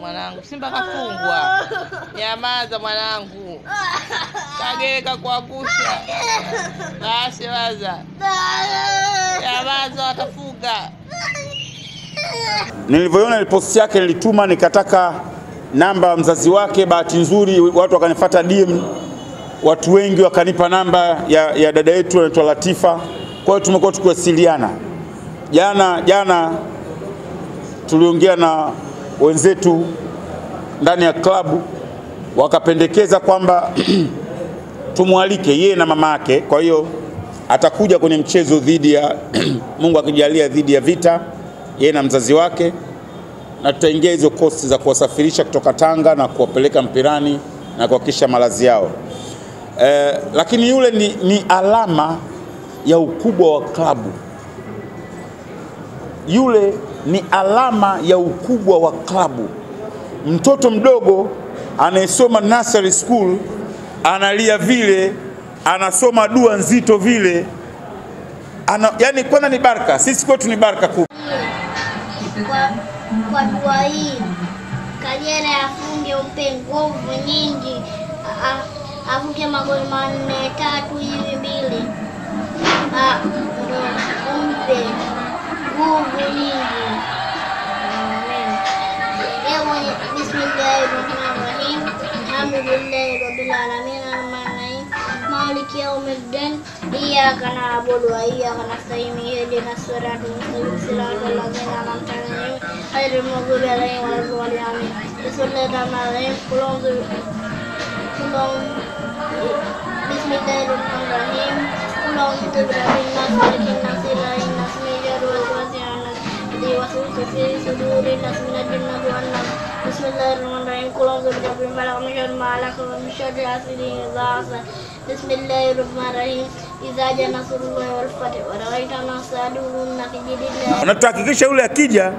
mwanangu, Simba kafungwa. Nyamaza mwanangu, kageka kuagusha Basi waza, nyamaza, watafunga. Nilivyoona ile post yake nilituma nikataka namba ya mzazi wake. Bahati nzuri watu wakanifuata DM, watu wengi wakanipa namba ya, ya dada yetu anaitwa Latifa. Kwa hiyo tumekuwa tukiwasiliana. Jana jana tuliongea na wenzetu ndani ya klabu, wakapendekeza kwamba tumwalike yeye na mama yake. Kwa hiyo atakuja kwenye mchezo dhidi ya Mungu akijalia, dhidi ya Vita, yeye na mzazi wake, na tutaingia hizo kosti za kuwasafirisha kutoka Tanga na kuwapeleka mpirani na kuhakikisha malazi yao. Eh, lakini yule ni, ni alama ya ukubwa wa klabu. Yule ni alama ya ukubwa wa klabu. Mtoto mdogo anayesoma nursery school analia vile, anasoma dua nzito vile ana, yani kwanza ni baraka, sisi kwetu ni baraka kubwa. kwa, dua hii Kagera afunge, umpe nguvu nyingi, afunge magoli manne tatu hivi mbili, umpe Mubulini. Amin. Ya Bismillahirrahmanirrahim. Alhamdulillahi Alamin. Al-Ma'in. Malik Yawmiddin. Iyaka na'budu wa iyaka nasta'in. Ihdinas siratal mustaqim. Siratal ladzina an'amta 'alaihim ghairil maghdubi 'alaihim waladdallin. Amin. Bismillahirrahmanirrahim. Qul a'udzu Bismillahirrahmanirrahim. Qul a'udzu birabbil nas. بسم الله الرحمن الرحيم. إذا جاء نصر الله والفتح ورأيت min sharri hasidin الله unatuhakikisha yule akija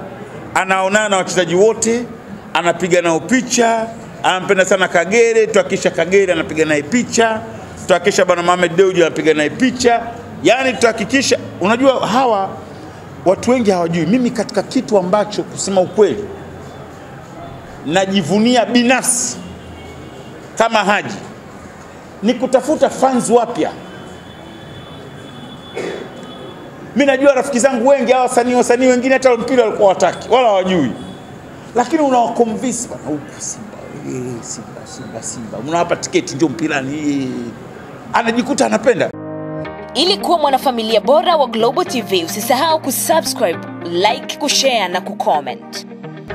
anaonana na wachezaji wote anapiga nao picha anampenda sana Kagere tuhakikisha Kagere anapiga naye picha tuhakikisha bwana Mohamed Dewji anapiga naye picha. Yani tutahakikisha unajua hawa watu wengi hawajui. Mimi katika kitu ambacho kusema ukweli najivunia binafsi kama Haji ni kutafuta fans wapya. mi najua rafiki zangu wengi hawa wasanii wasanii wengine hata mpira walikuwa wataki wala hawajui, lakini unawakonvinsi bana, huku Simba ee, Simba Simba Simba, unawapa tiketi ndio mpirani ni, anajikuta anapenda. Ili kuwa mwanafamilia bora wa Global TV, usisahau kusubscribe, like, kushare na kucomment.